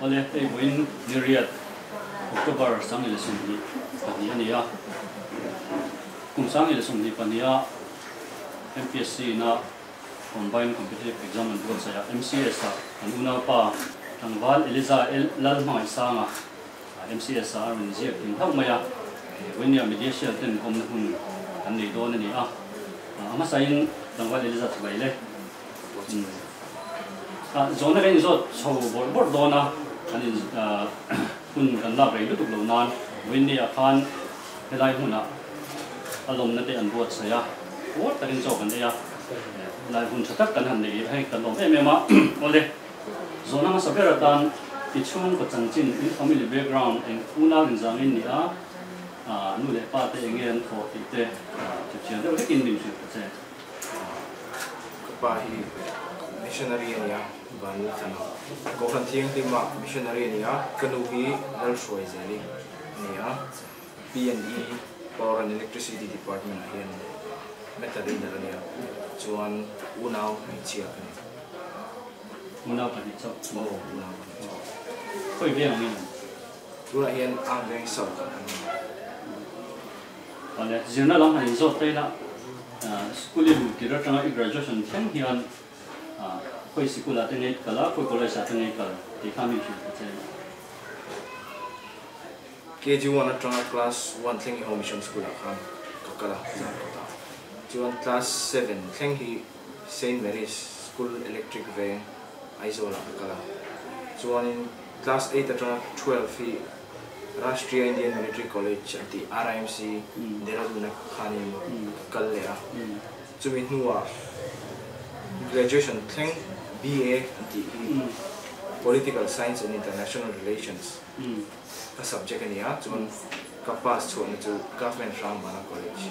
ole um ei buin niriat october sang ile sum ni pani ania kum sang ile sum ni pania MPSC na combined competitive exam and board saya MCS sa an una pa. Tangwal eliza el lal mai sanga MCS sa rin zia kin thau maya. Eh, When ya mediation ten kom na hun an nei do na ni a. Ah, ama sain tangwal eliza tbai le. Zona cái zo chau bor bor do na anh hun kan la bre lu lo nan win ni a helai huna alom na te an buat sa ya what ta rin zo kan ya lai hun cha kan han nei hai kan lom em em a. Ole zona ma sa bera ti chung ko chang chin in family background en una rin zang in ni a à nu le pa te ngen tho ti te chu chian de kin nim chu che pa hi missionary ania ban tan ko khan thiang ti ma missionary ania kanu hi dal shoi zani ania PNE Power and Electricity Department hian metarin dal ania chuan unau ni chia kan una pa ni chok mo unau khoi ve ang ni tuna hian ang veng sau kan ole zirna lam han zo te na school lu ti ra tanga graduation thiang hian khoi school a te nei kala khoi college a te nei kala ti khami chu che KG1 atanga class 1 thleng home mission school a kham kakala zan ta chuan class 7 thleng hi St Mary's School Electric ve aizola kakala chuan in class 8 atanga 12 hi Rashtriya Indian Military College anti RIMC Dehradun khanin kal le a chumi hnuwa graduation thleng BA anti Political Science and International Relations. Ka subject ni a chuan ka pass chuan chu government ram bana college.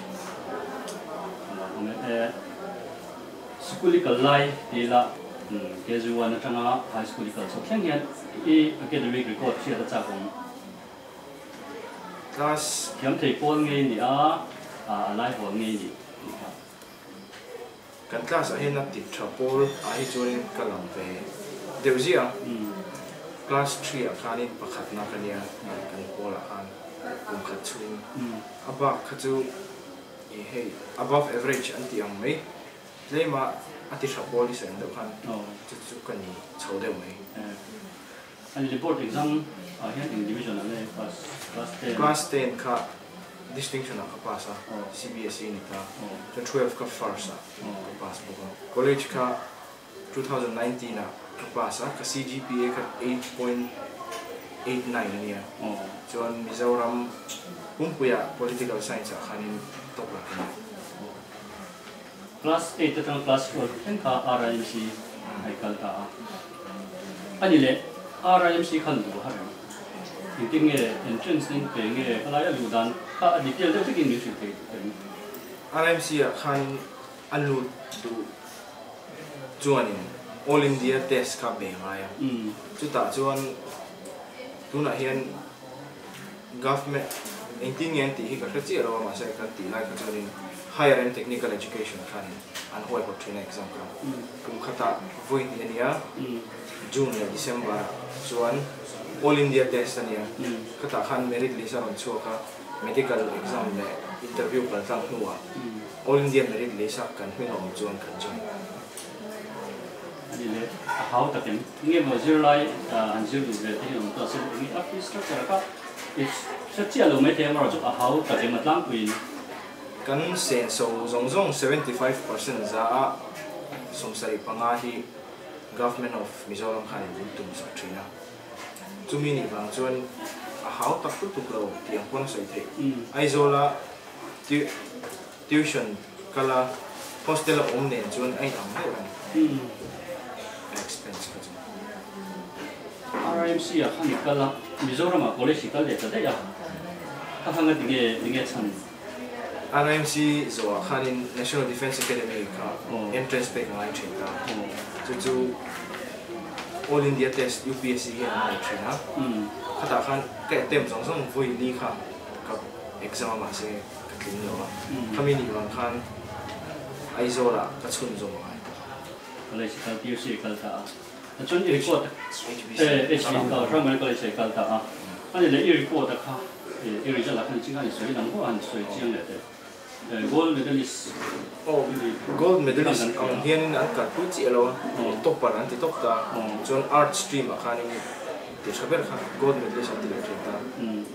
School ka lai ti la KG1 atanga high school ka so thiang hian i academic record chia ta cha kong class hiam thei pol nge ni a a lai nge ni kan class a hin na ti tha pol a hi chuan ka lang ve deuzia class 3 a khanin pakhat na kania kan pol a khan kum khat chung aba khatu e hey above average anti ang mai lema ati tha pol is and khan. Chu chu kan ni chho de mai ani report exam a hian individual ale class class 10 class 10 ka distinction a pasa CBSE ni ka so 12 ka first a ka pass boka college ka 2019 na ka pasa ka CGPA ka 8.89 ania chuan Mizoram pumpuya political science a khanin top la kani class 8 ta tang class 4 ten ka RIMC ai kal ta ani le RIMC khan du ha re ting nge entrance ning pe nge ala ya lu dan ka adi tel te kin ni su te RMC a khan anu du chuanin all India test ka be maya um chu ta chuan tuna hian government engting yang ti hi ka chi ro ma sai ka ti lai ka chuanin higher and technical education khan an hoi ko train exam ka kum khata voi ni ania june ya december chuan all india test ania khata khan merit list on chu ka medical exam le interview ka tang nuwa all india merit list kan hui nom chuan kan join ani le how ta ken nge mo zir lai an zir du ve te yong ta se nge a fi structure it's sa chia lo me te ma chu a how ta ke matlang kuin kan sen so zong zong 75% za som sai panga hi government of mizoram khan in tum sa trina ni bang chuan a hau tak tu tu lo tiang pon sai the ai zola tuition kala hostel om nen chuan ai am le ban expense chu RMC a khani kala mizoram a college kal le ta de ya ka hanga dinge dinge chan RMC zo khan in National Defense Academy Oh. entrance ngai thin ta oh chu chu all India test UPSC hi ngai thina um khata khan ke tem song song vui ni kha ka exam ma se ka tlin lo kami ni wang khan ai zo la ka chun zo ma college kal tir si kal ta chun i report HBC eh HB ka ram mai ko le se kal ta a ani le i report ta kha i result la kan chinga ni soi nang ko an soi chiang le te gold medalist. Oh gold medalist ang hian an ka tu chi Oh. top par an ti top ta. Oh. chuan art stream a khan ni ti saber kha gold medalist an ti le ta.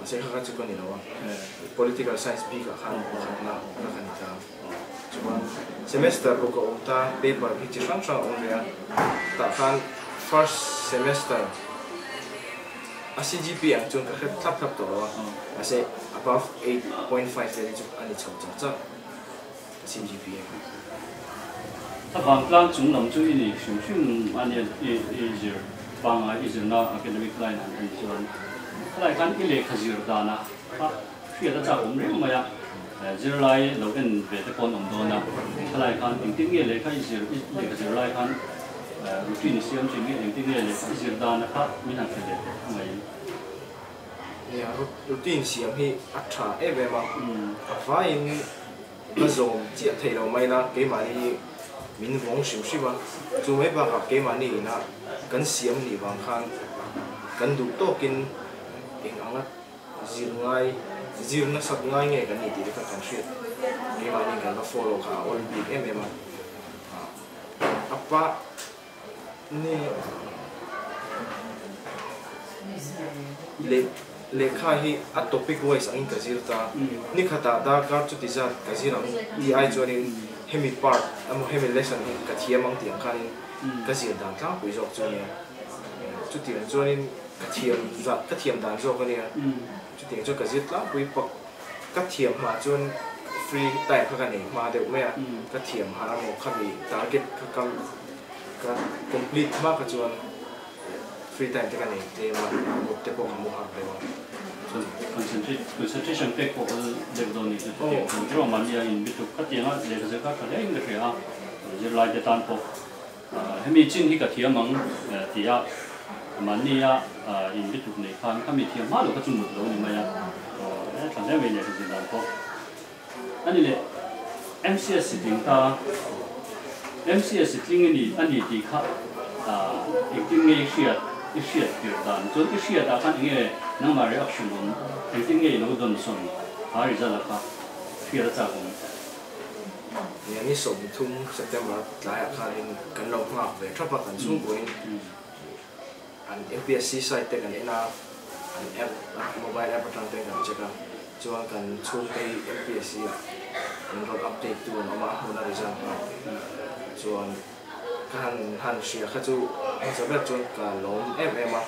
Ase kha chu kan ni eh political science b ka khan khan na na kan ta. Chuan semester ro ko ta paper hi chi sang sang ong ya ta khan first semester a CGP ang chuan ka khat thap thap to ase above 8.5 le chu ani chau cha cha CGP ta bang plan chung lam chu ini shum shum an ye i i jir bang a na academic line an an lại lai kan i le khazir da na ha khia da cha om re mà ya jir lại lo en ve te kon om do na lai kan ting ting ye le khai jir i le khazir lai kan routine siam ching ye ting ye le jir da na routine siam hi atha eve ma um vain ma zom chia thei lo mai na ke ma ni min vong siu si ba chu mai ba ka ke ma ni na kan siam ni wang khan kan du to kin eng anga zir ngai zir na sak ngai nge kan ni ti ka kan shit ke ma ni kan la follow ka olympic em em apa ni le kha hi a topic wise ang ka zir ta. Ni khata da kar chu ti zat ka zir ang ti ai chu ni hemi part amo hemi lesson hi ka thiam ang tiang khan ka zir dan tla pui jok chu ni. Chu ti chu ni ka thiam zat ka thiam dan zo ka ni chu ti chu ka zir tla pui pak ka thiam ma chuan free time ka ni ma de me ka thiam ha mo kha mi target ka kam ka complete ma ka chuan free time te ka ni te ma te po ka mo ha le wa so concentrate concentration pe ko le do ni te te control man ya in bitu ka ti nga le ka ka ka le ing ke a je lai de tan po he mi chin hi ka thia mang ti ya man ni ya in bitu nei khan ka mi thia ma lo ka chung lo ni ma ya eh chan le me le ji dan po ani le MCS sitting ta MCS sitting ni ani ti kha a ikting nge shia ishia tir dan. Chon ishia ta khan nge nang ma reaction on ikting nge no don son a ri za la kha shia cha gong ni ani som thum september lai a khan in kan lo nga ve thapa kan chung ko in an MPSC site te kan ina an app mobile app atang te kan cheka chuan kan chung te MPSC a kan ro update tu an ama huna result ma chuan kan han sia kha em em a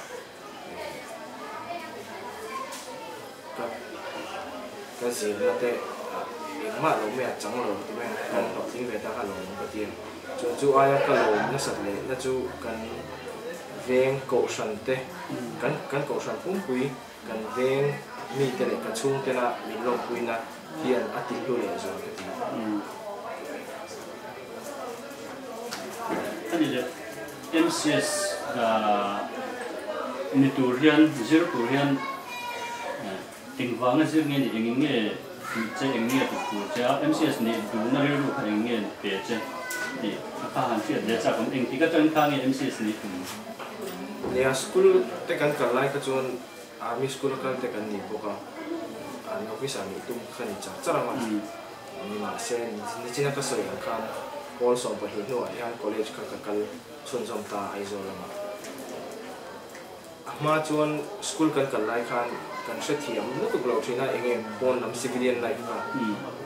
cái gì zin na te eng ma lo me a chang lo ti me kan lo ting ve ta ka lo ka ti chu chu aya ka lo na sat le na chu kan veng ko cần te kan kan ko san pum pui mi te chung na mi lo pui na hian a ti lo le zo ka ani le MCS ga ni turian zero turian ting wang zir nge ni ing nge che ing nge tu ku cha MCS ni du na ri ru kha ing nge pe che ni ka han fi le cha kom ing ti ka kha nge MCS ni tu Nia school te kan kan lai ka chuan army school kan te kan ni boka an office ani tum khan cha chara ma ni ma se ni china ka soi kan pol som pa hi no yan college ka ka kal chun som ta ai zo lama ahma chuan school kan kan lai khan kan se thiam nu tu glo thina enge pon lam civilian life ka.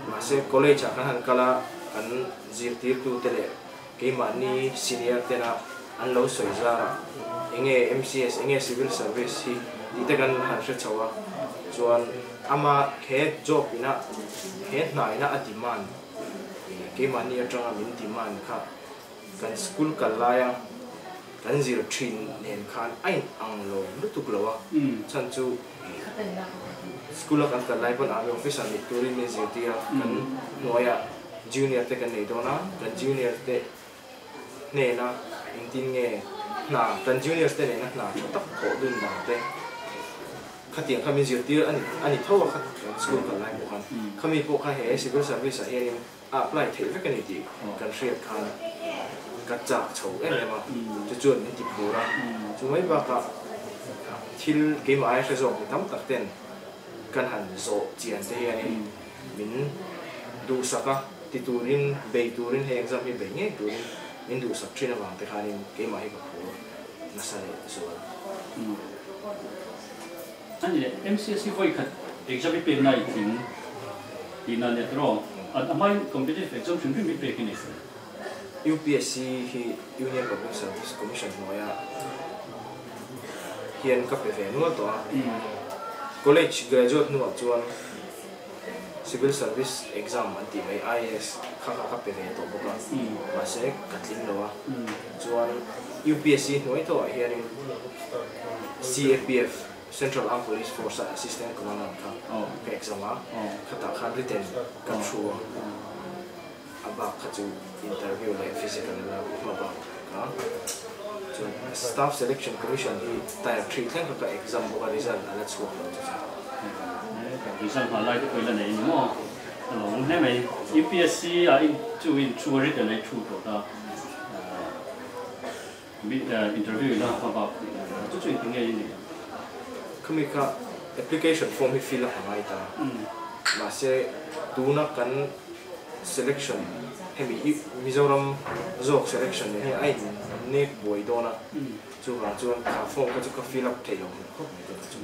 Ma se college kan han kala kan zir tir tu tele ke ma ni senior te na an lo soi zara enge MCS enge civil service hi di te kan han se chawa. Chuan ama khe job ina khe na ina a demand ke ma ni atanga min demand kha kan school kan laya kan zir thin nen khan ain ang lo lu tu glowa chan chu school kan kan lai pon army officer ni turin ni zir tia kan noya junior te kan nei dona kan junior te ne na in tin nge na kan junior te ne na na tak ko dun na te khatiang kami zir tia ani ani thawa khat kan school kan lai ko kan kami po kha he civil service hian apply thei ve kan ti kan shriat khan ka chak chho em em a Mm. chu chuan min ti pura Mm. chu mai ba ka thil game ai hre zong tam tak ten kan han zo chian te hian in min du saka ti turin be turin he exam hi be nge turin min du sak thina wang te khanin game ai ka phu na sa le so Mm. Ani MCSC voi khat exam pe nai thing ina ne tro at amai competitive exam thing bi pe kini UPSC hi Union Public Service Commission noya hian ka pe ve nu to college graduate nu chuan civil service exam an ti mai IAS kha kha ka pe ve to boka ma se katling lo chuan UPSC noi to hian in CAPF Central Armed Police Force Assistant Commandant ka Oh. ka exam a Oh. khata khan written ka through aba ka chu interview le physical la ma ba ka chu staff selection commission hi tier 3 thleng ka exam boka result ala chu ko chu Di san ha lai ko la nei mo. Lo ne mai UPSC a in chu in chu ri de nei chu to da. Bi interview la ha ba. Chu chu ni. kami ka application form fill up ngai ta ma se tuna kan selection hemi mizoram zok selection ne hi ai ne boy dona Mm. chu ha chu ka form ka chu ka fill up thei yong ko me to chu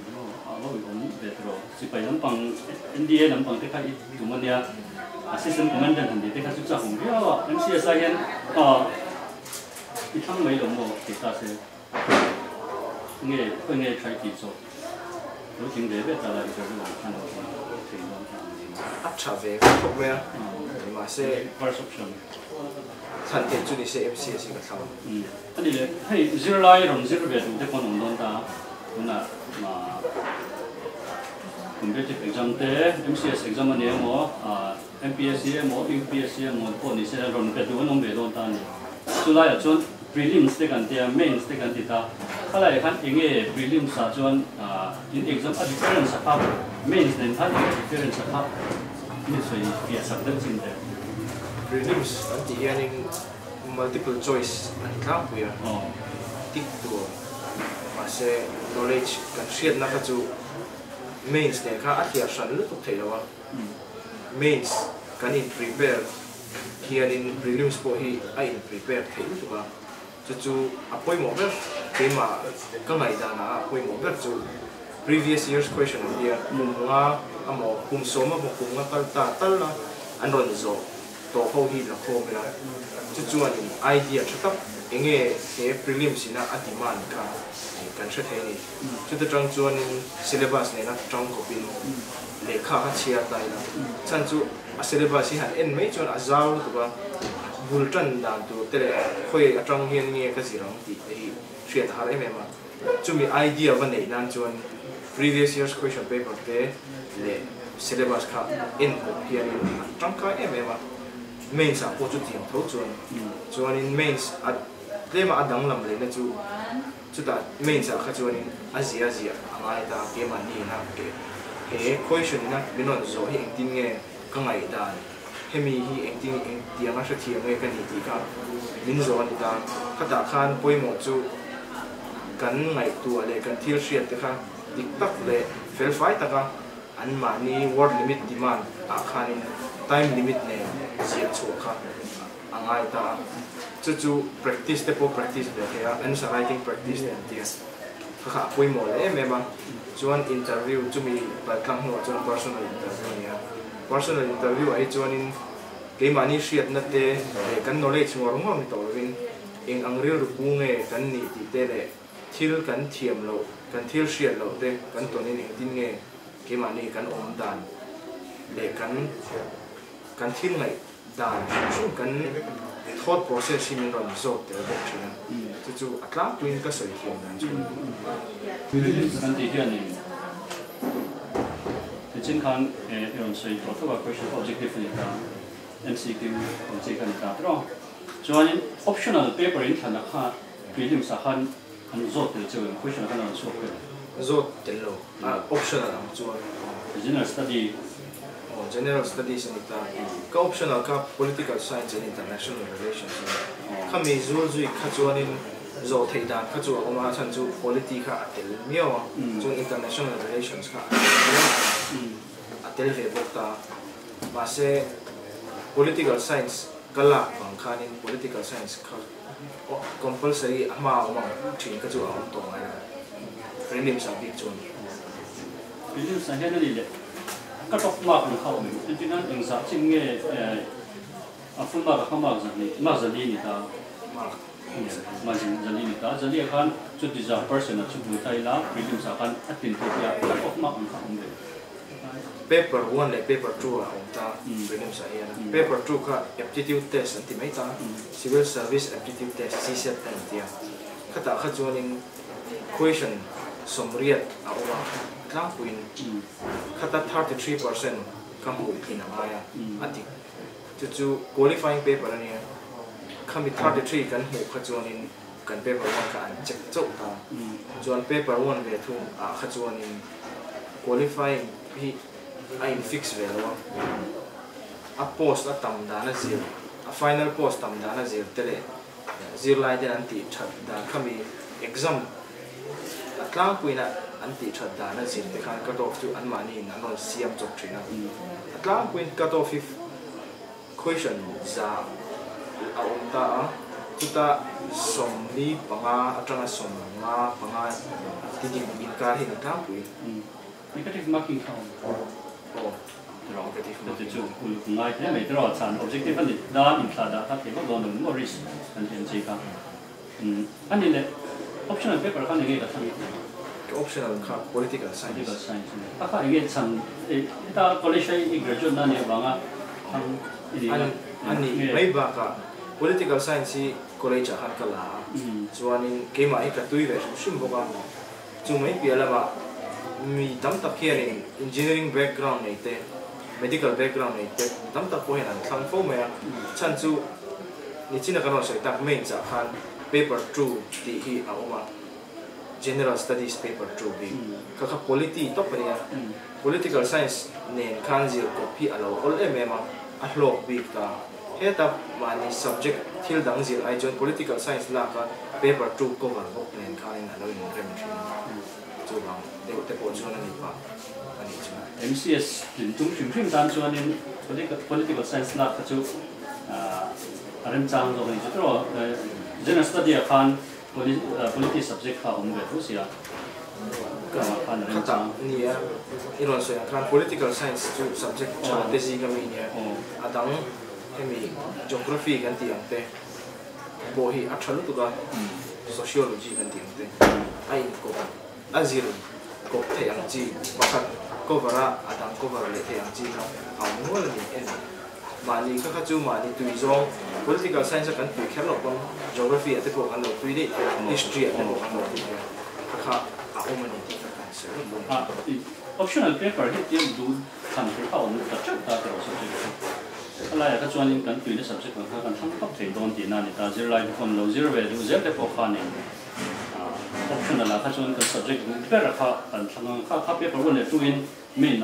A lo on de tro. Si pai lam pang NDA lam pang te ka i tu man ya. Assistant Commandant han de te ka chu cha hong ya. MCSI hen a i thang mai lo mo ke ta se. Nge ko nge try ti so. Lo ting de be ta la interview han lo. Ting lo ta. a tha ve ka thok me ma se First option. than te chu ni se MCSC ka thang 음. 아니 이제 헤이 zero line rom zero be du de kon ong don ta kuna ma competitive exam te MCS exam ne mo a MPSC mo UPSC mo po ni se ron be du non be don ta ni chu la ya chon prelims te kan te mains te kan ti ta. Khala e khan inge prelims sa chon a in exam a difference sa pa mains nen tha difference sa pa ni so i ya sa den chin de. Prelims an ti hian in multiple choice an tlang puya oh. Tik tu ma se knowledge kan hriat na ka chu mains ne kha a thia hran lu tuk thei lawa mains kan in prepare hian in prelims po hi a in prepare thei lu tuka chu chu a poi mo ber ke ma ka ngai da na a poi mo ber previous years question here mum nga amo kum soma, mo kum nga tal, ta, tal, na an ron zo. To ho hi la kho mela chu chu an idea thata enge he prelims ina a demand ka. Kan thre thei ni chu ta tang chuan syllabus ne na tang ko pin lekha ka chia tai na. Chan chu a syllabus hi han en mai chuan a zau tu ba bul tan dan tu tele khoi a tang hian nge ka zirang ti ei hriat har em em a chu mi idea van nei nan chuan previous years question paper te le syllabus kha in ko hian in tang ka em em a mains a po chu tiang tho chuan chuan in mains a tlema a dang lam le na chu chu ta mains a kha chuan in a zia zia angai ta ke ma ni na ke he question na binon zo hi eng tin nge ka ngai da hemi hi eng ting eng tiang a hra thiang nge kan ni ti ka min zo ni ta kha ta khan poi mo chu kan ngai tu ale kan thil hriat te kha tik tak le fel fai ta ka an ma ni word limit demand a khan in time limit ne zia chu kha angai ta chu chu practice te po practice le he an sa writing practice ne ti kha kha poi mo le me ma chuan interview chu mi ba tlang no chuan personal interview nia personal interview ai chuan in ke mani hriat na te kan knowledge ngor ngor mi to win eng ang ril ru pu nge kan ni ti te le thil kan thiam lo kan thil hriat lo te kan to ni eng tin nge ke mani kan om dan le kan kan thil ngai dan chung kan thought process hi min ron zo te bo chu chu atla tuin ka soi thiam dan chu kan ti hian in te chin khan e eron sei to to question objective ni ta MCQ che kan ta tro chuan in optional paper in thana kha prelim sa khan an zo te che question kan an so ke zo te lo a optional am chuan general study. general studies ani ta ka optional ka political science and international relations. kha mi zu zu kha chuan in zo thei dan kha chu oma chan chu polity kha atel mio chu international relations kha atel ve bok ta ma se political science kala bang khanin political science kha compulsory ama oma thin ka chu am to ngai prelims a big chun prelims sa hen ni le cut off mark na khau mi tin nan eng sa ching nge a full mark kha mark zan ni ma zan ni ta mark ma zan zan ni ta zan ni khan chu ti za person chu bu tai la prelims sa khan atin to ya cut off mark na khau mi paper 1 le paper 2 a om ta prelims a hian paper 2 kha aptitude test anti mai ta civil service aptitude test CSAT tan tia khata kha chuanin question somriat a oma tlang puin. Khata 33% kam hu in amaya ati chu chu qualifying paper ani khami 33 kan hu kha chuanin kan paper 1 ka an check chau ta. Chuan paper 1 ve thu a kha chuanin qualifying hi ain fix ve lo a post a tam da na zir. A final post tam da na zir tele. Zir lai den anti that da kami exam. A tlang puina anti that da na zir. Te khan cut off chu an mani an on siam chok thina a tlang puin cut off if question za. A om ta a. Tuta som ni panga atanga som nga panga. Ti in ka hin tlang pui. Negative marking count khau oh negative marking chu ku ngai te mai tro chan objective ani da in thla da ta ke lo don mo risk an hen chi ka ani le optional paper khan nge ka thang optional ka political science. political science. ta ka nge chan ta college ai graduate na ne banga thang ini ani ani mai ba ka political science college han ka la chuanin ke ma i ka tui ve sim boka chu mai pia la ba mi tam tak hian engineering background nei te medical background nei te tam tak po hian an thlang fo me chan chu ni china ka no sai tak main cha khan paper 2 ti hi a oma general studies paper 2 bi ka ka polity to pa ya political science nen khan zir ko pi alo ol em em a hlok bi ta heta mani subject thil dang zir ai jon political science la ka paper 2 cover bok nen khan in alo in rem thin chu bang de te chon ani pa MCS din tung chim chim dan chuan in political political science na ka chu a rem chang zo ni chu tro general study a khan politics subject kha um ve thu sia ka khan rem kata chang ni ya iron so khan political science chu subject cha te si ka mi ni adang hemi geography kan ti ang te bo hi athalu tu ga sociology kan ti ang te ai ko azir ko te ang chi pakhat ko bara adang ko bara le te ang chi ka au ngol ni en mani ka ka chu mani tui zong political science cần tùy khel lọc kon geography ở tây bộ kan lo tùy đi history ở tây bộ lo tui tùy các khác à o mani ti các bạn sẽ luôn a optional paper hết tiam đủ thành thei pa um tập trung ta te subject ala ya ka chuan in kan tui le subject kan các kan thang top thể don tiền này ta zero line from low zero ve du zero te po khan in main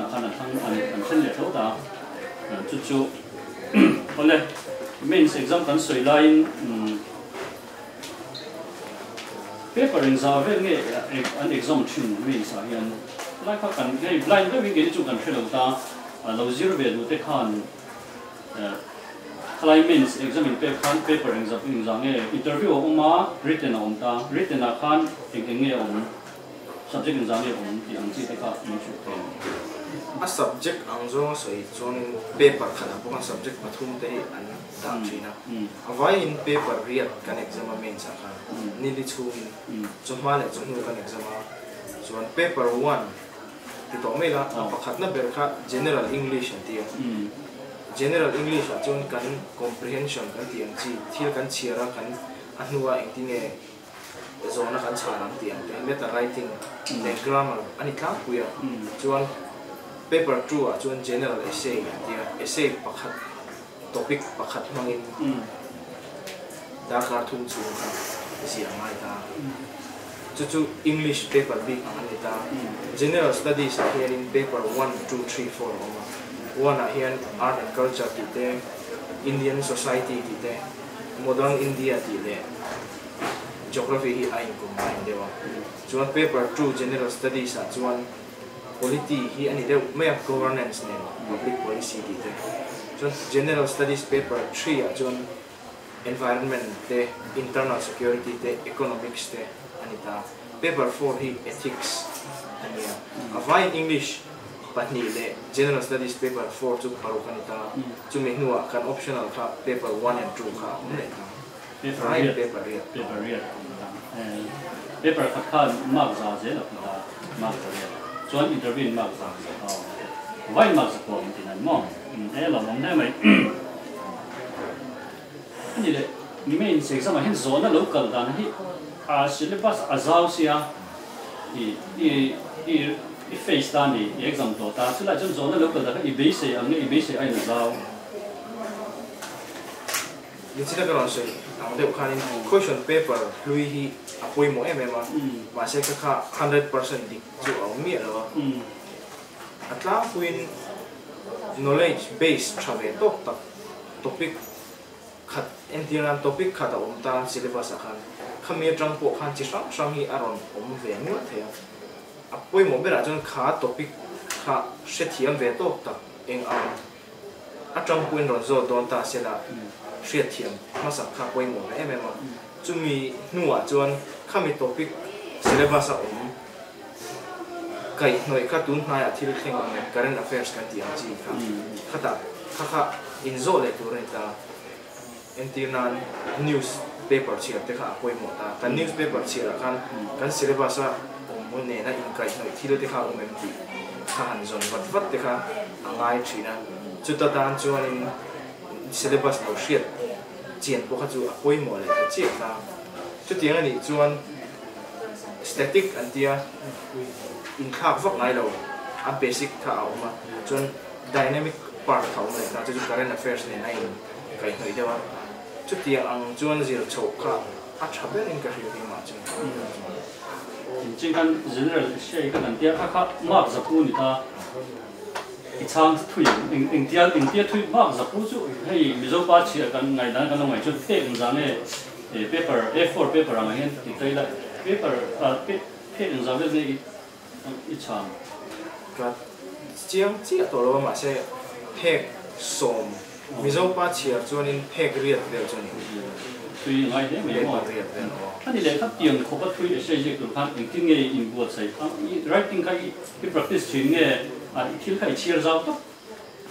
line ve nge an exam chin mains a hian lai kha kan ngai blind ve nge chu kan thelo ta lo zero ve du te khan climates exam in paper khan paper exam za nge interview oma written on ta written a khan eng eng nge on subject za nge on ti ang chi te kha ni chu te a subject ang zo soi chon paper khana po subject pathum te an da china avai in paper riat kan exam a main sa kha. Ni li chu in cho ma le cho nu kan exam a. Chuan paper 1 ti to me la pakhat na ber kha general english ti general english a chon kan comprehension kan ti ang chi thil kan chiara kan anuwa eng ti nge zona kan chana ti ang te meta writing le grammar ani tlang puya chuan paper 2 a chuan general essay tia essay pakhat topic pakhat mangin dakar thum chu kha zia mai ta chu chu english paper big ang ani ta general studies here in paper 1 2 3 4 oma wana hian art and culture ti te, Indian society ti te, modern India ti le geography hi a in combine dewa chuan paper 2 general studies a chuan polity hi ani deuh. Mai of governance ne public policy ti te. Chuan general studies paper 3 a chuan environment te, internal security te, economics te anita paper 4 hi ethics ania avai english pahni le general studies paper 4 chu paru kan ta chu me nuwa kan optional kha paper 1 and 2 kha le ta paper real. paper real. Paper real. Paper khat khan mark za je la pita mark za real chuan interview mark za oh. Vai mark za ko tin an mo? E la mong ne mai ani le ni me se sama hen zona local dan hi a syllabus azau sia. I i i i face ta ni exam to ta chula chun zona local da i base ang i base ai na zau ni chila ka se ang de khan in question paper lui hi apoi mo em em ma se ka kha 100% dik chu au mi lo atla kuin knowledge base trave tok tak topic khat entiran topic khat om ta syllabus khan khamia tang po khan chi sang sang hi aron om ve ni the apoi mo bera jon kha topic kha she thiam ve tok tak eng a tang kuin ron zo don ta se la she thiam ma sa kha poi mo em em chumi nuwa chuan khami topic syllabus a om. Kai noi ka tun hna ya thil thleng ang current affairs kan ti ang chi kha. Khata kha kha in zo le tu re ta. Entirnan news paper chi te kha apoi mo ta. Kan newspaper chi ra kan kan syllabus a mo ne na in kai noi thil te kha om em ti kha han zon vat vat te kha angai thina chu ta tan chuan in syllabus lo hriat chian po kha chu apoi mo le ta chi ta chu tiang ani chuan static an tia in khak vak ngai lo a basic kha mà awma chuan dynamic part thau mai ta chu current affairs ne nai kai chút dewa chu tia ang chuan zir chho kha a thaben in ka hri hi ma chu 这个 general 是一个人家他他 mark 十步你他一场推in in dia in dia 推 mark 十步就嘿米州八七跟挨南跟那外就配五张嘞诶 paper A4 paper 上面你对了 paper 呃配配五张的那一一场 ka chiang chi to lo ma se phek som mizo pa chia chuan in phek riat vel chuan in 对挨的没 paper tui ngay thế mà mò ta đi lấy phát tiền khó bắt tui để xây dựng được phát những cái nghề in buộc xây writing cái cái practice chuyện nghề à thiếu cái chia rau tóc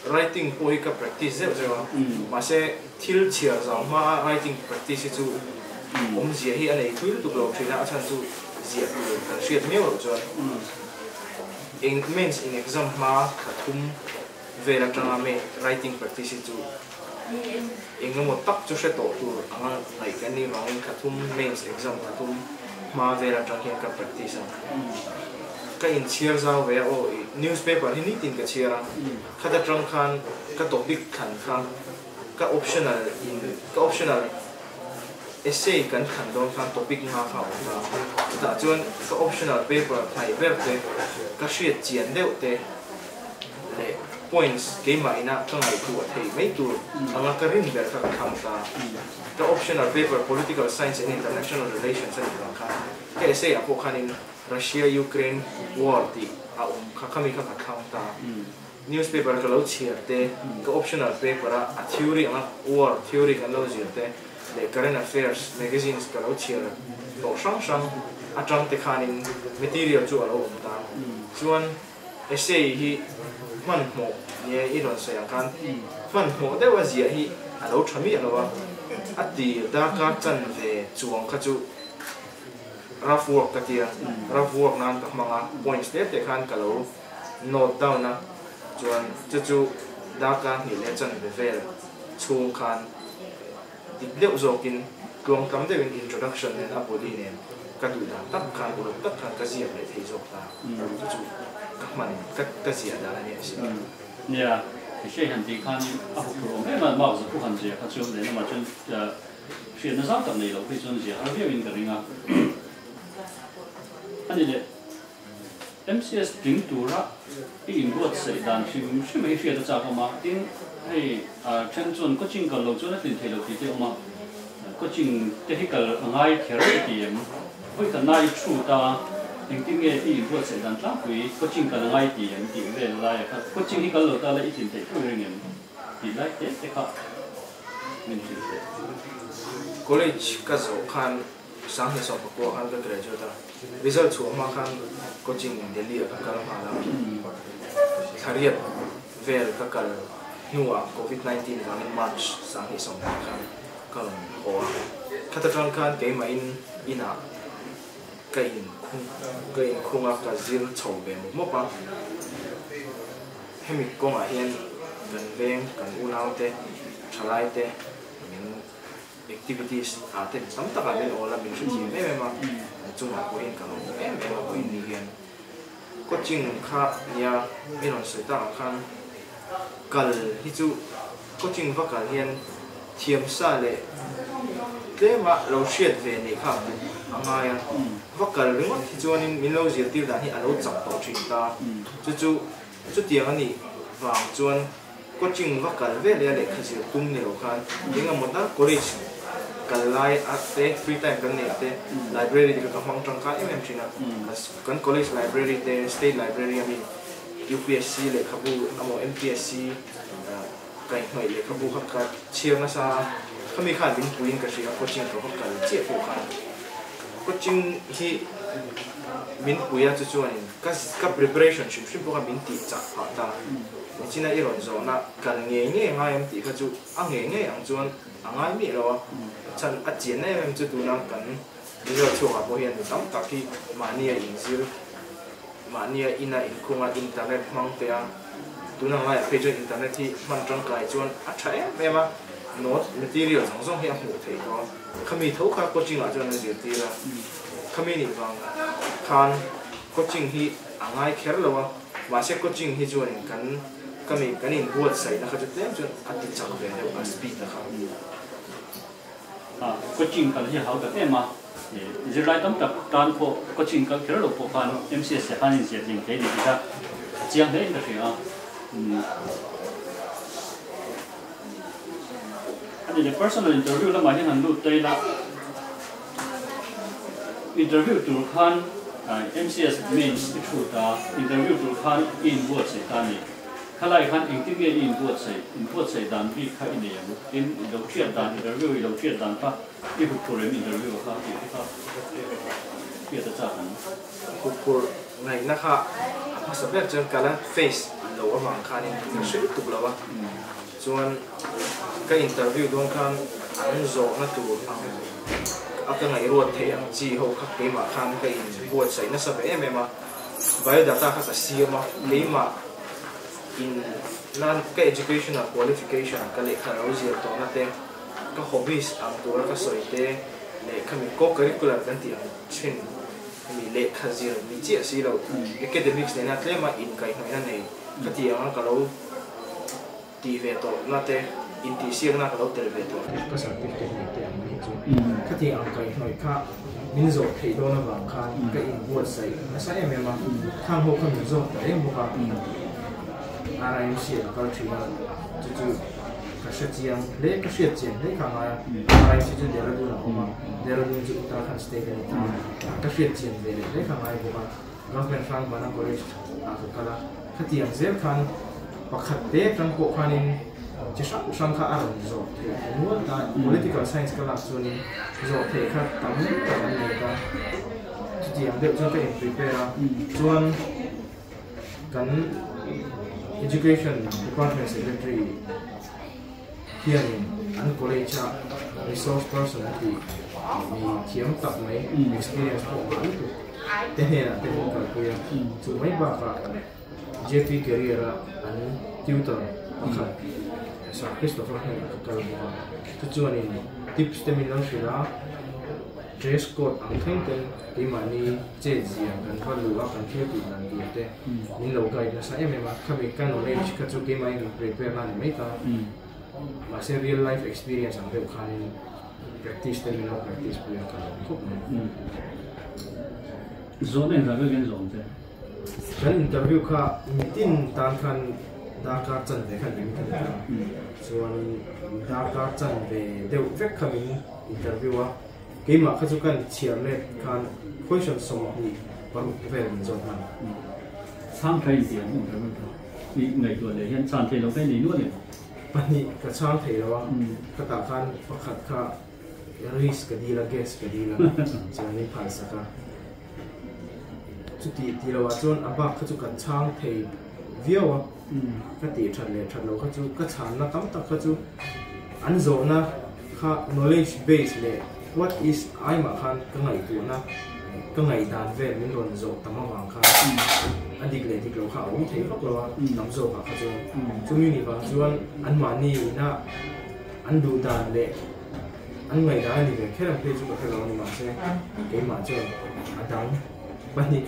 writing poi cái practice đấy phải không ừ. mà sẽ thil chia zau mà writing practice chu om zia hi anei thui tu lo thina a chan chu zia tu lo kan shiat me rồi chuan in means in exam ma khathum vela tanga me writing practice chu engemaw tak chu hre to tur like ngai kan ni rong exam khathum ma vela tang ka practice a ka in chiar zau ve o newspaper hi ni tin ka chiara 嗯 khata tang khan ka topic khan kha ka optional in ka optional essay kan khan don khan topic nga kha o ta ta chuan ka optional paper thai ber te ka hriat chian deuh te le points ke ma ina ka ngai tu thei mai tu anga ka rin ber ka kham ta ka optional paper political science and international relations ani ka kha ka essay a ko khan in Russia Ukraine war ti a um kha khami kha ka kham ta 嗯 newspaper ka lo chiar te ka optional paper a a theory anga war theory kan lo zir te le current affairs magazines ka lo chiar to sang sang a tang te khanin material chu a lo um ta. 嗯 chuan essay hi man mo ye i ron se yang kan 嗯 man mo de wa zia hi a lo thami a lo wa a ti da ka chan ve chuang kha chu rough work ka tia rough work nan ka manga points te te khan ka lo note down na chuan chu chu da ka ni le chan ve vel chung khan dik deuh zokin tuang tam deuhin introduction nen a body nen ka du da tak khan ulu tak khan ka zia le thei zok ta chu chu ka man ka ka zia các các các gì đó là như vậy. Nha, thì khi hành đi khăn áp cái mà mạo sự của hành gì, các chú đến mà chân khi à, nó sắp tầm này rồi khi chân gì, nó biết mình cái nào. Anh đi MCS chính tù ra, cái in buộc xảy đàn thì mình sẽ mấy phía đó chào mà, tiếng hay à chân chuẩn có chừng cần lâu chỗ nó tìm thấy lâu thì tiêu mà, có chừng cái cái ngay thế rồi thì em, với cái này chủ ta tiếng tiếng nghe đi vừa buat sai dan vì quý có chừng cái ngay điểm điểm về lại có chừng khi cái lâu ta lại tin thấy cái người thì lại thế thế cả mình tin thế college ka zo khan sang he so ko han ka graduate result chu ma khan coaching delhi các kal nào la thariat về các cái nua covid 19 vào năm march sáng he so ma khan kal ho khata tran khan cái mà in ina cái in cái khung áp cái zil chầu về một mốc á hay mình cũng ở hiện gần bên, gần u lao thế trả lại thế mình activities à thế tấm tắc là mình ôn là mình sẽ chỉ mấy mấy mà chung là có hiện cả một mấy mấy mà có hiện đi hiện có chừng khác nhà mình còn sửa tạo khăn cần hi chú, có chừng vắt cả hiện thiêm xa lệ. Thế mà lâu chuyện về này khác ya va kal ring hi chu anin min lo zir tir da hi alo chak to thin ta chu chu chu tiang ani wang chuan coaching va kal ve le le khasi tum ni lo khan dinga mo da college kalai ate free time kan ne ate library dil ka hmang tang ka em em china kan college library te state library ami UPSC le khabu amo MPSC kai hoi le khabu khat ka chiang na sa khami khan ding puin ka sia coaching ko ka che ko khan coaching hi min puya chu chu ani ka ka preparation shim shim ko mình min ti cha ha, ta. Ni china i ron zo, na kan nge nge nga em ti, ka chu a nge nge, ang chuan angai mi lo. Chan, a chien na em chu tu năng kan, ni lo chu ha, bo hian tam, ta, ki, ma in zir. Ma ina in khunga internet, mang te a tu là ngai page internet, hi, man tang kai chuan a tha em em, a note material zong zong hi a hmu thei ko khami tho kha coaching la chuan zir ti la khami ni wang khan coaching hi angai kher lo wa ma se coaching hi chuan kan kami kanin buat sai na khajut lem chuan ati chak ve le a speed ta kha à coaching kan hi hau ka em ma zirlai tam tak tan ko coaching ka kher lo po kan MCS se han se jing te ni ka chiang he ka ri a ani le personal interview ma hi han lu te la interview tu khan MCS means thu ta interview tu khan in word se ta ni khalai khan ing ti in word se in word se dan bi kha in ya in lo thiat dan interview lo thiat dan pa. I hu pore interview kha ti kha pi ta cha kan ku kur ngai na kha ma sa ber chen kala face lo wa mang khan in shi tu la wa chuan ka interview don khan an zo na tu ang aka ngai ruat the ang chi ho kha ke ma khan ka in buat sai na sa be em em ma biodata kha ta si ma le ma in nan ka educational qualification ka le kha ro zir to na te ka hobbies ang tu ka soi te le kami co curricular kan ti ang chen mi le kha zir mi chi si lo academics ne na tle ma in kai na nei ka ti ang ka lo ti ve na te in ti siang na ka lo tel ve to ka certificate ni te ang mi chu ka ti ang kai noi kha min zo thei do na bang khan ka in buat sai na sa em em ma khang ho khang zo ta em bo ka RIMC ka thi ma chu chu ka lấy chiang le ka lấy cái le ka ma RIMC chu de ra du na ma de ra du chu Uttarakhand state ka ta ka she chiang de le ka ma bo ka government farm bana college a ka kala ka ti ang zel pakhat te tang ko khanin chỉ sang sang khá ăn rồi thì muốn ta political science là cho nên rồi thì khá tắm cái này ta chỉ ăn được cho cái prepare chuan kan education department secretary hian an college a resource person thì mi thiam tak mai experience ko an tu te he na te ko ka ko ya chu mai ba ka Career an tutor pakhat sa Christopher Hen kalbo chu chuan in tips te min lo shila dress code ang theng ten ti mani che jiang kan fa lu a kan thia tu nan ti te min lo guide na sa em em khami kan knowledge ka chu ke mai prepare na mai ta ma se real life experience ang peu khan practice te min lo practice pu ya ka khop zone en ra ga gen zone te kan interview kha mitin tan khan Dakar chan ve khan lim kan chuan Dakar chan ve deuh vek khamin interview a keima kha chu kan chiar le khan question som ni paru vel min zon han sang thai tiền không phải không bị ngày tuổi để hiện sản thì nó cái gì nữa nhỉ pani ka chang thei lawa ka ta khan pakhat kha risk ka dila gas ka dila chani phal saka chu ti ti lawa chuan aba kha chu kan chang thei viawa. Ka ti than le than lo kha chu ka chan na tam tak kha chu an zo na kha knowledge base le what is ai ma khan ka ngai tu na ka ngai dan ve min ron zo tamawang kha adik le dik lo kha om thei khop lo nam zo kha kha chu chu mi ni ba chuan an ma ni na an du dan le an ngai da ni ve kheram pe chu ka khelo ni ma se ke ma chu adang ba ni ka chan thei lo ti lo kha chu tha ve ba ma chu ka anh là interview bố rồi chúng mà có giảm mà mình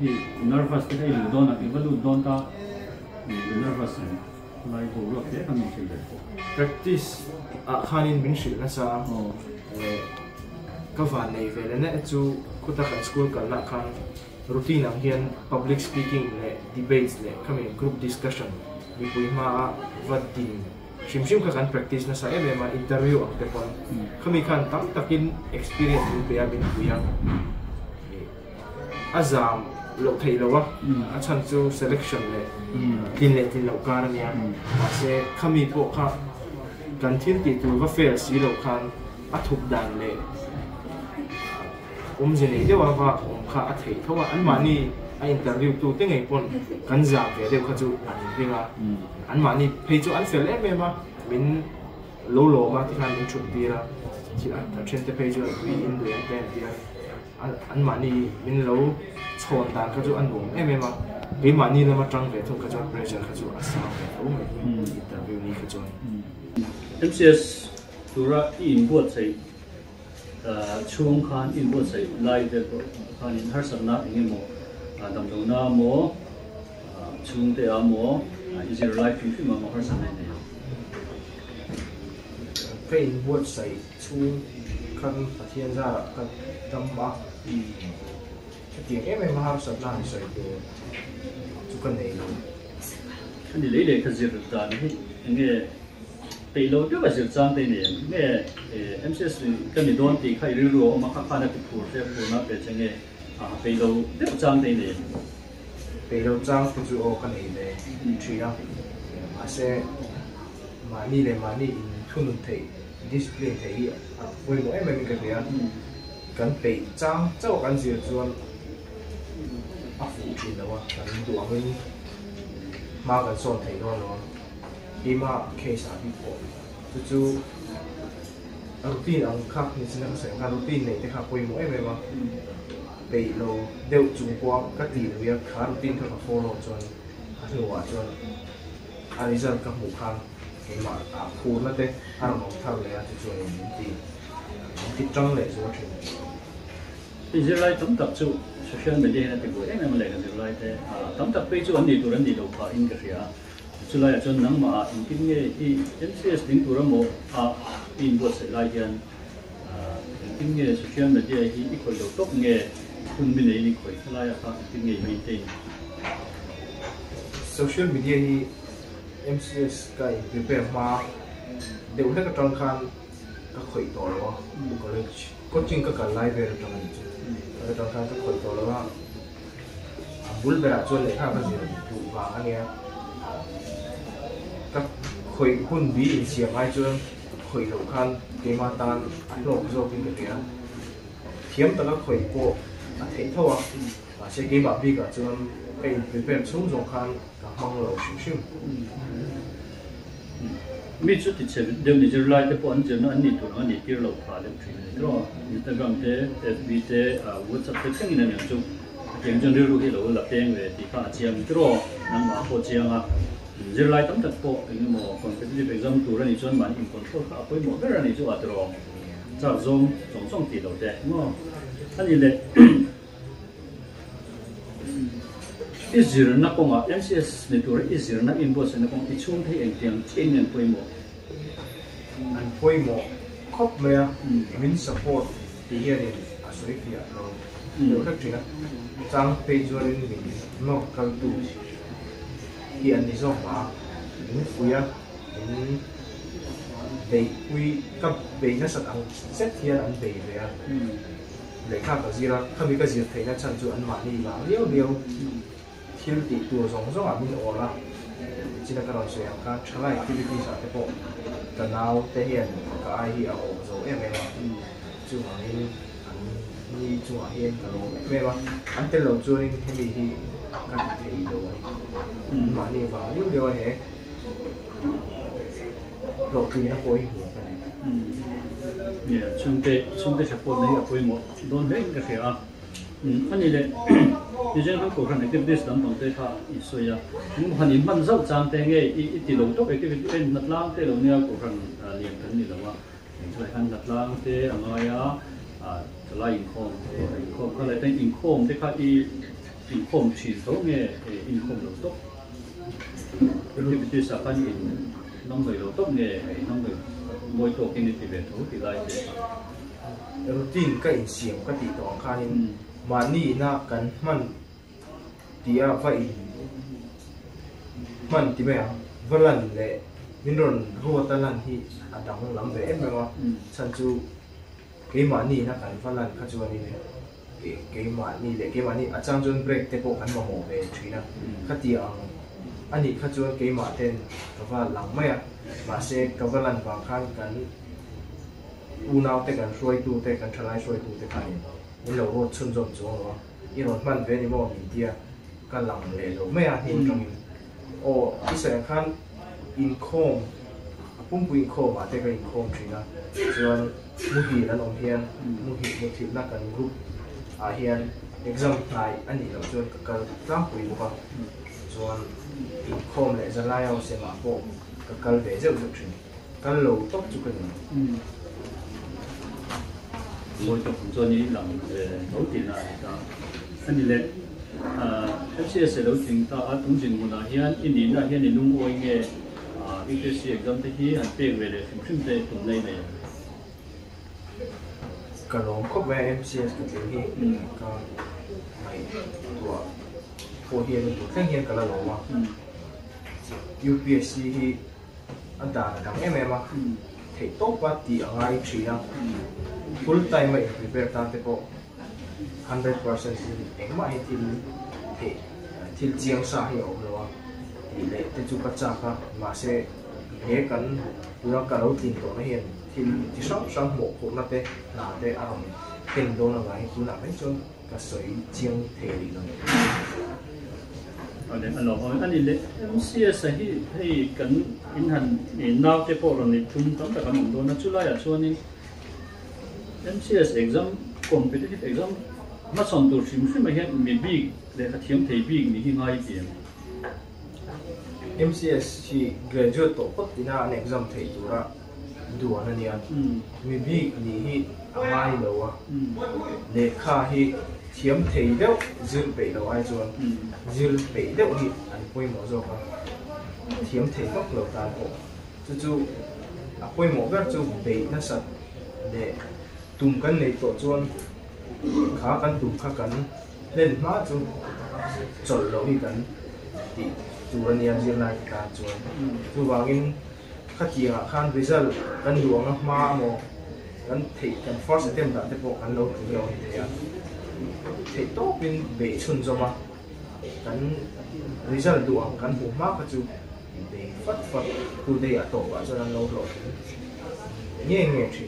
thì nervous cái đây là đòn là cái vấn đề đòn ta. Nervous này lại bố rồi thế là mình chỉ để practice. A khanin min shil na sa oh ka van nei ve le ne chu kuta kan school kan na khan. Routine ang hian public speaking le debates le kami group discussion. Mi pui ma vad din shim shim ka kan practice na sa em em interview ang te pon kami khan tam takin experience min pe bin puyang azam lo thei lo wa a chan chu selection le tin le tin lo kar nia ma se kami po kha kan thil ti tu va fail si lo khan a thup dan le. Um je nei dewa wa um kha a thei thowa an mani a interview tu te ngai pon kan za ve de kha chu an ringa an mani phei chu an fail em em a min lo lo ma ti khan min chut ti ra chi a ta chen te phei chu wi in du yan ten ti an an mani min lo chon dan kha chu an bum em em a cái mà ni lama trăng về thôi cái chỗ pressure cái chỗ asal về đâu mà. Interview ni cái chỗ MCS tura in buat sai chuang khan in buat sai lai de khan in har sam na ngi mo dam do na mo chung te a mo is your life you ma mo har sam ne cái in buat sai chu kan pathian ra kan dam ba cái tiếng em em har sam na sai ko chu kan nei lo anh đi lấy để cái gì được ta này nghe bị lâu trước là sự trang thế này nghe MCS cái này đón thì khai rưu mà các bạn được phụ sẽ phụ nó để cho nghe bị lâu tiếp trang thế này bây giờ trang cái chu ô kan nei le chi ra mà sẽ mà ni le mà ni in thu nun thei display thei à với mỗi em em cái gì kan pe trang châu kan gì chuan a phụ chin lo wa kan du ang in ma kan son thei lo lo i ma case a bi po chu chu a routine ang khak ni sin ang sai ka routine nei te kha poi mo em em ma lo deu chung kwa ka ti lu ya kha routine ka follow chuan a lu wa chuan a các mục mu cái mà ma a khu na anh a ro thal le a chu chuan ni ti ti trong le zo thin bây giờ lại tấm tập chu social media này thì buổi em em lại cái lại thế à tấm tập bây giờ anh đi tụi anh đi đâu phải in cái gì à chú lại cho nắng mà in kinh nghe i MCS tính tụi nó à in buat sẽ lại hiện à kinh nghe social media thì ít có đầu tốt nghe kun mình ấy khởi lại à nghề nghe maintain social media hi MCS kai prepare ma, deu le ka tang khan, ka khoi to lo college, coaching ka ka live ver tang ni chu ka tang khan ka khoi to lo về bul bera chu le kha ka zir tu wa ania các khởi hun bí in siam mai chu khởi đầu khan, ke ma tan lo zo thiếm tất các khởi cổ 打铁头啊，打些几把币个，就能被被被冲上看，打忙了休休。mi chu ti che de ni jir lai de pon je na ni tu na ni ti lo pa de tri ne ro ni ta gam de fb de a wo cha te sing ne ne chu gen jeng de lu he lo la peng we ti pa che mi tro na ma po che nga jir lai tam ta po ni mo competitive exam tu ra ni chon man in control ka po mo ga ra ni chu a tro cha zong zong zong ti lo de mo ta ni le Israel na ko nga MCS ni tur Israel na inbox na kong ichung thay ang tiang chain ng poy mo. An poi mo khóc mẹ min support thì hiện in à suy phía nó nếu thật chính trang page rồi mình nó cần tu. Hiện đi rồi mà mình phuya mình về quy cấp về nó sẽ ăn xét hiện ăn về về à lấy khác cái gì là không biết cái gì thấy nó chân chú ăn mà đi vào liêu liêu thiên tỷ tua giống giống à mình ổn là chỉ là cái đó sẽ cái trở lại activity sao thế bộ cái nào thể hiện cái ai hiểu rồi em em chú mà mình ăn đi chú mà hiện cái đó em mà ăn tên lâu chú nên thì thì cái thấy đồ mà đi vào liêu liêu hệ rồi thì nó bồi hiểu cái này Yeah, chung te chung te support nei apoi mo don he ka khia um ani le ni jeng ko kan activities dam tong te kha i so ya ni han in man zau chang te nge i i ti lo to activity en nat lang te lo nia ko kan lian kan ni lawa chai han nat lang te angaya a la in khom in khom ka le te in khom te kha i in khom chi to nge in khom lo to activities a kan in nong lo to nge nong lo mỗi tổ kinh tế về thú thì lại thế routine ka in siam ka ti to khanin mani na kan man tia vai man ti ba valan le min ron ro ta lan hi adang lam ve em ma san chu ke mani na kan valan kha chu ni le ke ke mani le ke mani achang chun break te po kan ma mo ve thina kha ti ang ani kha chu ke ma ten ka va lang ma ya ma se ka valan ba khan kan u nào te kan roi tu te kan thalai roi tu te kan in lo ro chun. Jom chu lo i ron man ve ni mo mi dia. Ka lang le lo. Me a hin trong o i se khan in khom. Pu in khom ma te ka in khom thina chuan mu hi lan om hian. Mu hi mu thil na kan group a hian exam ani lo. Chuan ka kal tlam pui lu ka chuan in khom le za lai au se ma po. Ka kal ve zeu zeu thrin kan lo tok chu kan mỗi tổ cho ní lòng đấu tiền là anh đi lên FCS đấu tiền ta ở tổng trình của là hiện in đi là hiện đi nung ôi nghe VTC exam thế hi hẳn tiền về để phim phim tệ tuần này này cái lòng khóc về MCS cái gì hi cái mày tua phổ hiền tua thanh hiền cái là lòng mà UPSC hi anh ta là đẳng em em mà thể tốt quá thì ở ngay chỉ là full time mai prepare ta te có 100% thì eng ma thì thì thì riêng chiang sa hi om thì ti le te cắt ka mà sẽ ma cần nó cả đầu ka ro tin hiện thì hian til ti một sam mo thế, là thế à tiền a là cái do na ga hi cả sợi riêng thể đi rồi chiang the ri lo ở đây anh nói anh đi lên MCS hi hi cần in hành in nào cái bộ rồi thì chúng ta nó chú lại ở chỗ này. MCS exam competitive exam. Mà son tu sim sim hiện bị bị để cái thiếm thấy bị ni hi ngay tiền MCS si graduate to pot tina an exam thei tu ra. Duan ani an mi bi ni hi amai lo wa le kha hi thiam thei deuh zir pe lo ai chuan zir pe deuh hi an poi mo zo ka thiam thei kok lo ta ko chu chu a poi mo ver chu pe na sat le tum kan nei to chuan kha kan tum kha kan len ma chu chol lo hi kan ti chu an yan zir lai ka chuan chu wangin kha ti nga khan result kan luang a ma mo kan thei kan first attempt da te po kan lo tu lo hi ya thế tốt bên bể chun cho mà. Cắn lý do là đủ cắn bố mát và chú để phát phật tu đề ở tổ và cho đang lâu rồi. Nhẹ nhẹ chỉ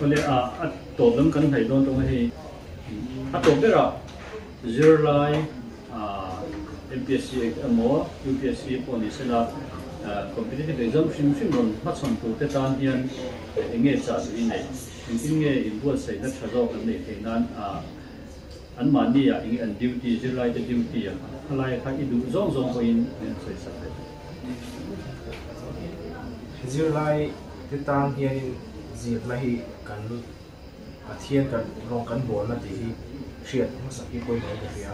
còn lại à à tổ lắm cắn thầy luôn trong hay à tổ biết rồi. Zero line à MPSC MO UPSC policy là à, competitive exam sim sim luôn phát sóng từ tế tan hiền nghe trả sự này in nghe in buat sai na thado kan nei te nan à an man ni à in an duty zero line the duty à. Halai kha i du zong zong ko in sai sa zir lai te tan hian in zir na hi kan a thian kan rong kan bol na ti hi hriat ma sak hi koi ka fia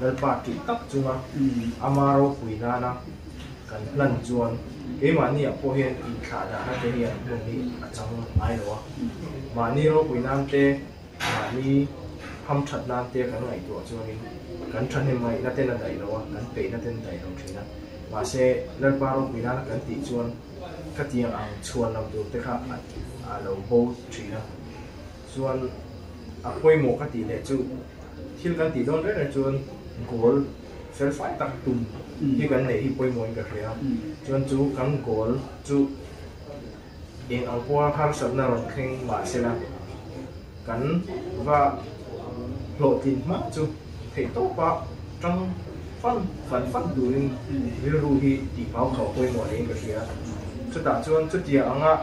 lal pa ti tak chunga amaro pui na na kan plan chuan ke ma ni a po hian in thla da na te hi an mun ni a chang ai lo ma ni ro pui nam te ma ni ham that nam te kan ngai to chuan in kan than he mai na te na dai lo kan pe na ten dai lo thina. Ma se lar pa ro pui na kan ti chuan ka tiang ang chuan lam tu te kha a lo bo thina. Chuan a poi mo ka ti le chu thil kan ti don re chuan gol fel fai tak tum. Hi kan nei hi poi mo in ka khria chuan chu kan gol chu eng ang kwa har sab na ron kheng ma se na kan va lo tin ma chu thei to pa trong phân, phần phân đủ in ví dụ hi tỷ báo khẩu quay mọi đến cái kia chút cho chuan chút tiền ang á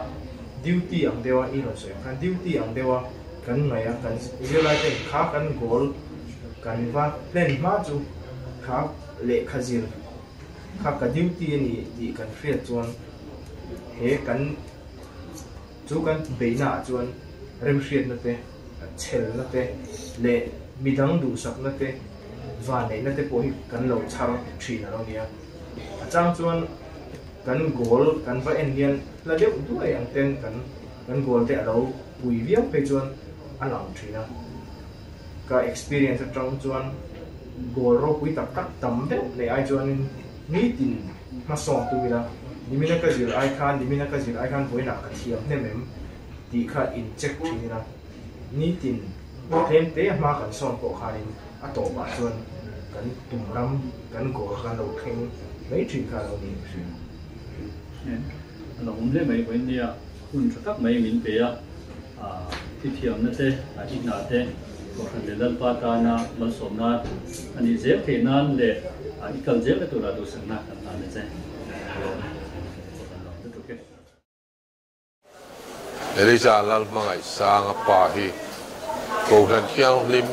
duty ang dewa in rồi sẽ kan duty ang dewa kan ngày á kan real life, khá kan goal kan va lên ma chu khá lệ, khá zir khá cả duty ni di kan cho chuan he kan chu kan be na chuan rem fiat na te chel na lệ le midang đủ sak na te và này nó tới bồi cần lâu chào chỉ là nó kia trang chuan cần goal cần phải anh hiền là liệu đuôi anh tên cần cần goal để đâu bùi viết về chuan ăn lòng chỉ na. Cái experience trong chuan goal ro quý tập tắc tầm đấy này ai chuan nghĩ tin mà song tu bila ni mina ka zir ai khan ni ka zir ai khan boi ka thiam ne mem ti kha in check ni tin thêm tế mà cần son cổ khai a to ba chuan kan tum ram kan go kan lo theng mấy chuyện khá lo ni sự lo um le mai wen dia hun tha tak mai min pe a a thiam na te a ik ta na mal som na ani dễ thế nan le a cần dễ cái tu là do sang na kan na Elisa lal mangai sang pa hi ko han hiang lim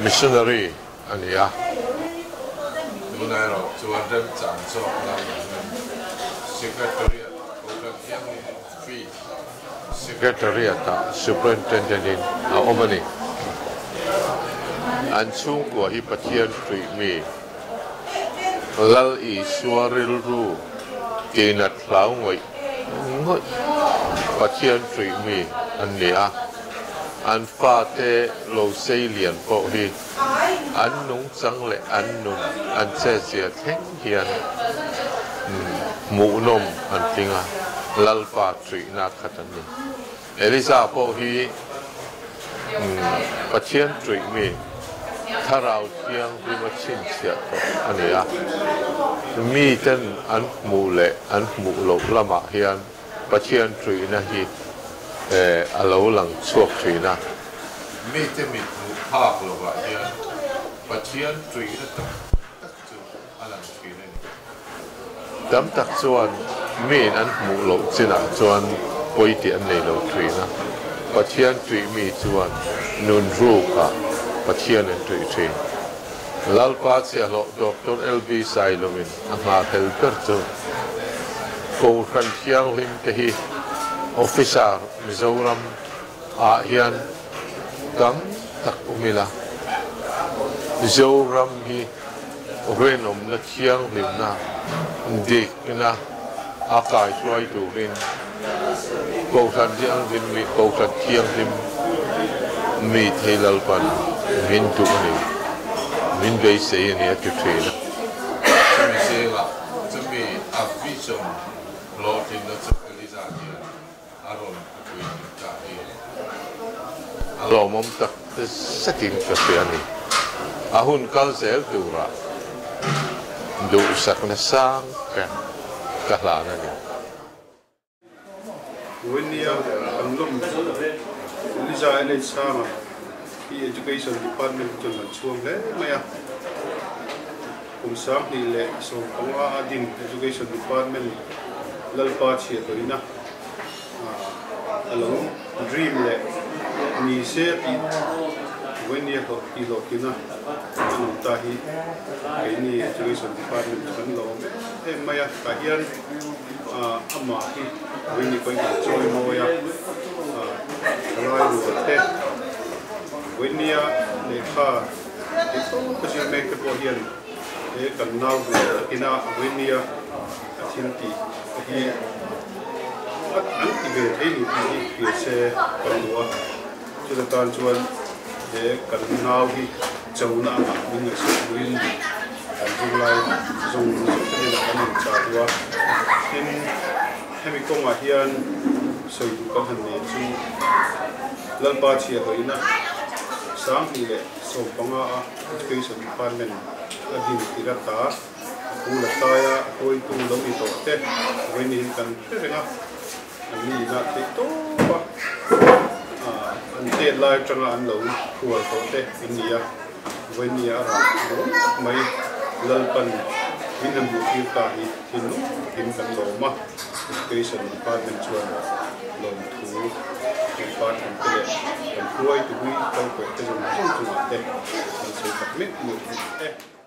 missionary ania Lunai ro chuan dem chan so na secretariat ko han hiang lim fee secretariat ta superintendent in a omani an chung ko hi pathian tri mi. Lal i suaril ru ปะเชียนฟรีมีอันเนียอันฟาเตโลเซเลียนโอฮีอันนุงสังเลอันนุงอันเซเสียแข็งเฮียนหมูนมอันติงาลัลปาตรีนาคตันนีเอลิซาโปฮีปะเชียนตรีมีถ้าเราเที่ยงวิมาชินเสียอันเนี้ยมีเต้นอันหมูเละอันหมูหลบละมาเฮียน lo sei lian po hi sia theng hian mu nom an tinga lal pa tri na. Khatan ni elisa po hi pathian tri mi tharau thiang bi ma chin sia to ania mi ten an mu le an mu lo lama hian pathian tri na hi. Eh alo lang chuak tri na mi te mi mu phak lo wa hian pathian tri na. Tak tak chu alang tri na dam tak chuan mi an mu lo china chuan poi ti an nei lo chuan tri lalpa chia lo dr lb sailomin anga helper chu ko khan thiang lim te hi officer mizoram a hian tam tak umila. Mizoram hi renom na thiang lim na dik na, akai tuai tu rin ko khan thiang lim mi ko khan thiang lim mi thailal pan, min tu ni min bei se ni atu thina chumi se lo tin na chu eliza ni aron ku ni ta hi alo mom tak satin ka pe ahun kal sel tu ra du sak na sang ka kahlana ni Winia Anlum Lisa Ele Sama the Education Department to man chuang le maya kum sam ni le so kongwa adin Education Department lalpa chia to ina along dream le ni se ti when ye ho ti lo kina anu ta hi. Ke ni Education Department chun lo e maya ka hian ama hi. Winia ko ni joy mo ya. Kalai ru te Winia le kha. E ko ko si me ke po hian e kan nau ina Winia thil ti hi at an ti ve thei ni ti hi se kan lua chu da tan chuan he kan nau hi chona ma min ngai su win kan jung lai zung zu te na kan in cha tua in hemi ko ma hian soi du kan han ne chu lalpa chi a hoina sang hi le so panga a education department ku la taya koi tu lo mi to te koi ni kan te renga ani na te to pa a an te lai changa an lo ku to te india koi ni ara lo mai lalpan min an bu ki ta hi hin no hin kan lo ma education department chuan lo thu department te le kan kuai tu hui ko ko te jong jong tu te kan se tak me mu te